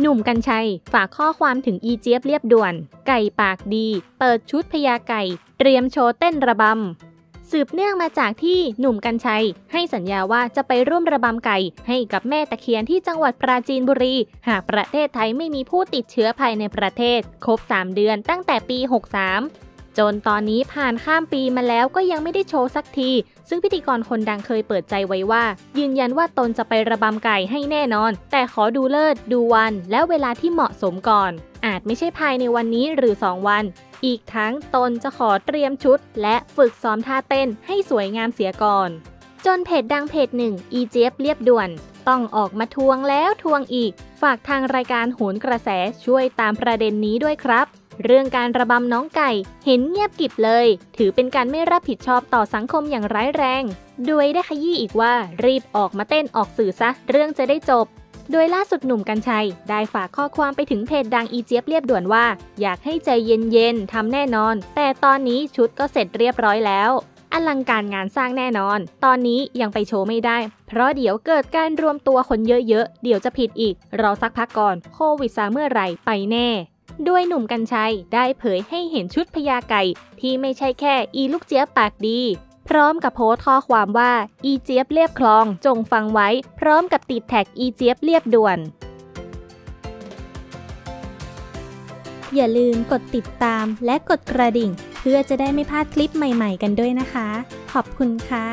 หนุ่มกัญชัย ฝากข้อความถึงอีเจี๊ยบเรียบด่วน ไก่ปากดี เปิดชุดพญาไก่ เตรียมโชว์เต้นระบำสืบเนื่องมาจากที่หนุ่มกัญชัย ให้สัญญาว่าจะไปร่วมระบำไก่ ให้กับแม่ตะเคียนที่จังหวัดปราจีนบุรี หากประเทศไทยไม่มีผู้ติดเชื้อภายในประเทศ ครบ 3 เดือนตั้งแต่ปี 63 จนตอนนี้ผ่านข้ามปีมาแล้วก็ยังไม่ได้โชว์สักที ซึ่งพิธีกรคนดังเคยเปิดใจไว้ว่า ยืนยันว่าตนจะไประบำไก่ให้แน่นอน แต่ขอดูเลิศดูวัน และเวลาที่เหมาะสมก่อน อาจไม่ใช่ภายในวันนี้หรือ 2 วัน อีกทั้งตนจะขอเตรียมชุด และฝึกซ้อมท่าเต้นให้สวยงามเสียก่อน จนเพจดังเพจหนึ่งอีเจฟเรียบด่วนต้องออกมาทวงแล้วทวงอีก ฝากทางรายการโหนกระแสช่วยตามประเด็นนี้ด้วยครับ เรื่องการระบำน้องไก่เห็นเงียบกิบเลย ถือเป็นการไม่รับผิดชอบต่อสังคมอย่างร้ายแรงโดยได้ขยี้อีกว่ารีบออกมาเต้นออกสื่อซะ เรื่องจะได้จบ โดยล่าสุดหนุ่มกัญชัย ได้ฝากข้อความไปถึงเพจดังอีเจี๊ยบเรียบด่วนว่า อยากให้ใจเย็นๆทำแน่นอน แต่ตอนนี้ชุดก็เสร็จเรียบร้อยแล้วอลังการงานสร้างแน่นอน ตอนนี้ยังไปโชว์ไม่ได้ เพราะเดี๋ยวเกิดการรวมตัวคนเยอะๆ เดี๋ยวจะผิดอีก รอสักพักก่อน โควิดซาเมื่อไหร่ไปแน่ ด้วยหนุ่มกัญชัยได้เผยให้เห็นชุดพญาไก่ที่ไม่ใช่แค่อีลูกเจี๊ยบปากดี พร้อมกับโพสต์ข้อความว่าอีเจี๊ยบเรียบคลองจงฟังไว้ พร้อมกับติดแท็กอีเจี๊ยบเรียบด่วน อย่าลืมกดติดตามและกดกระดิ่ง เพื่อจะได้ไม่พลาดคลิปใหม่ ๆ กันด้วยนะคะ ขอบคุณค่ะ